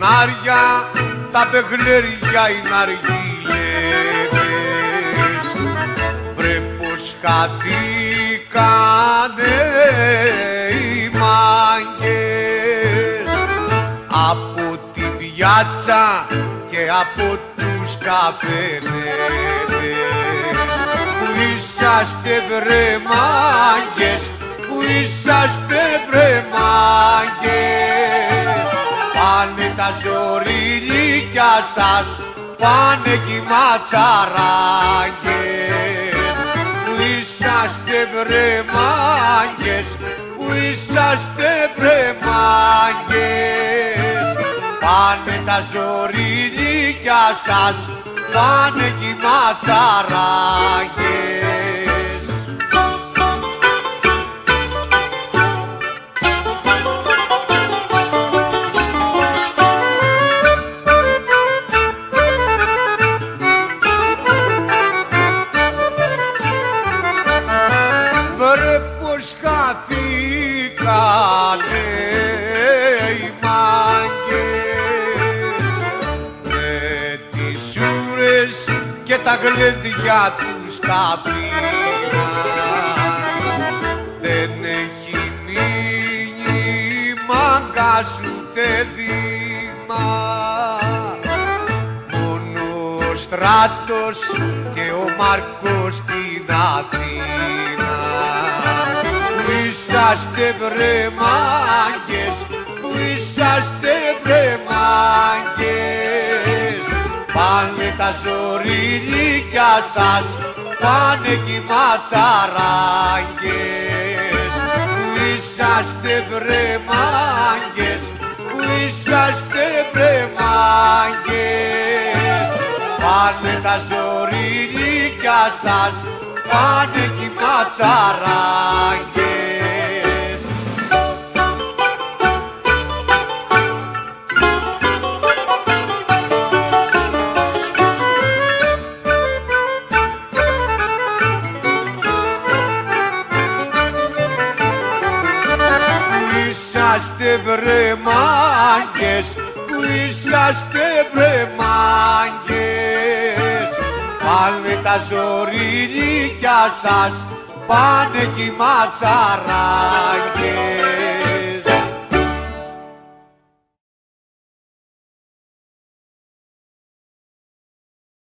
ζωνάρια, τα παιγλέρια, οι ναργίλες βρε πως χαθήκανε οι μάγκες. Από τη πιάτσα και από τους καφενέτες. Που είσαστε βρε μάγκες που είσαστε πάνε τα ζωριλίκια σας πάνε κι οι ματσαράγγες. Που είσαστε βρε μάγκες που είσαστε βρε μάγκες πάνε τα ζωριλίκια σας πάνε κι οι ματσαράγγες χαθήκανε οι μάγκες. Με τις σούρες και τα γλέντια τους τα πήρα δεν έχει μείνει μάγκας ούτε δήμα. Μόνο ο Στράτος και ο Μάρκος στην Αθήνα που είσαστε βρε μάγκες, που είσαστε βρε μάγκες πάνε τα ζωριλίκια σας, πάνε κι οι ματσαράγγες που είσαστε βρε μάγκες, που είσαστε βρε μάγκες πάνε τα ζωριλίκια σας, πάνε κι οι ματσαράγγες είσαστε βρε μάγκες, πού είσαστε βρε μάγκες Πάνε τα ζωριλίκια σας, πάνε κι οι ματσαράγγες